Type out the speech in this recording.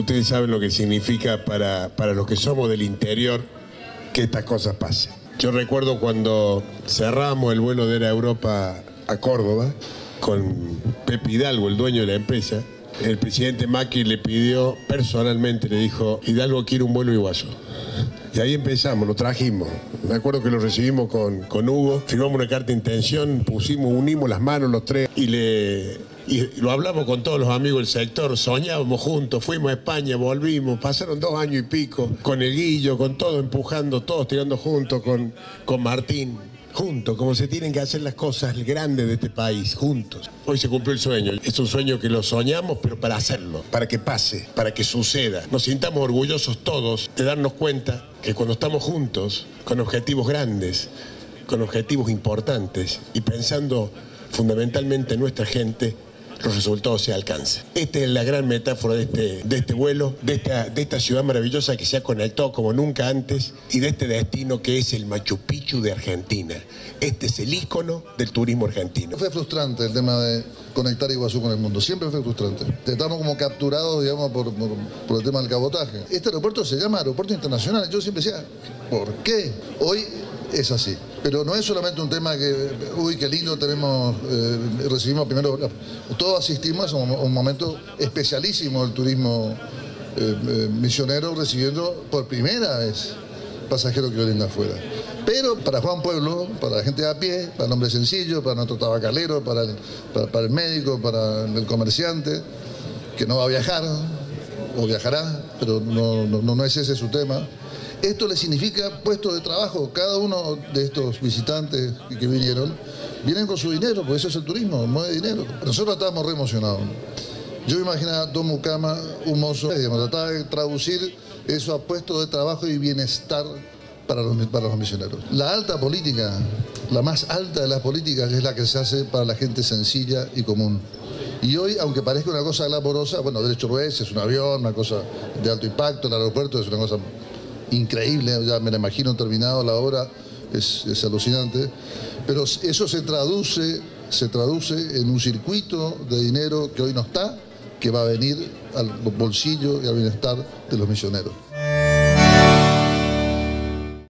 ustedes saben lo que significa para, para los que somos del interior que estas cosas pasen. Yo recuerdo cuando cerramos el vuelo de Era Europa a Córdoba con Pepe Hidalgo, el dueño de la empresa, el presidente Macri le pidió personalmente, le dijo, Hidalgo quiere un vuelo Iguazú. Y ahí empezamos, lo trajimos. Me acuerdo que lo recibimos con, con Hugo, firmamos una carta de intención, pusimos, unimos las manos los tres y le y lo hablamos con todos los amigos del sector, soñábamos juntos, fuimos a España, volvimos, pasaron dos años y pico, con el Guillo, con todo, empujando, todos tirando juntos, con, con Martín, juntos, como se tienen que hacer las cosas grandes de este país, juntos. Hoy se cumplió el sueño, es un sueño que lo soñamos, pero para hacerlo, para que pase, para que suceda. Nos sintamos orgullosos todos de darnos cuenta que cuando estamos juntos, con objetivos grandes, con objetivos importantes y pensando fundamentalmente en nuestra gente, los resultados se alcanzan. Esta es la gran metáfora de este, de este vuelo, de esta, de esta ciudad maravillosa que se ha conectado como nunca antes y de este destino que es el Machu Picchu de Argentina. Este es el ícono del turismo argentino. Fue frustrante el tema de conectar Iguazú con el mundo, siempre fue frustrante. Estamos como capturados, digamos, por, por el tema del cabotaje. Este aeropuerto se llama Aeropuerto Internacional. Yo siempre decía, ¿por qué? Hoy es así. Pero no es solamente un tema que, uy, qué lindo tenemos, eh, recibimos primero, todos asistimos a un, momento especialísimo del turismo eh, eh, misionero recibiendo por primera vez pasajeros que vienen de afuera. Pero para Juan Pueblo, para la gente de a pie, para el hombre sencillo, para nuestro tabacalero, para el, para, para el médico, para el comerciante, que no va a viajar, o viajará, pero no, no, no es ese su tema. Esto le significa puestos de trabajo. Cada uno de estos visitantes que vinieron vienen con su dinero, porque eso es el turismo, mueve dinero. Nosotros estábamos re emocionados. Yo imaginaba a Don Mucama, un mozo, digamos, trataba de traducir eso a puestos de trabajo y bienestar para los, para los misioneros. La alta política, la más alta de las políticas es la que se hace para la gente sencilla y común. Y hoy, aunque parezca una cosa glamorosa, bueno, Derecho Ruiz es un avión, una cosa de alto impacto, el aeropuerto es una cosa increíble, ya me la imagino terminado la obra, es, alucinante, pero eso se traduce, se traduce en un circuito de dinero que hoy no está, que va a venir al bolsillo y al bienestar de los misioneros.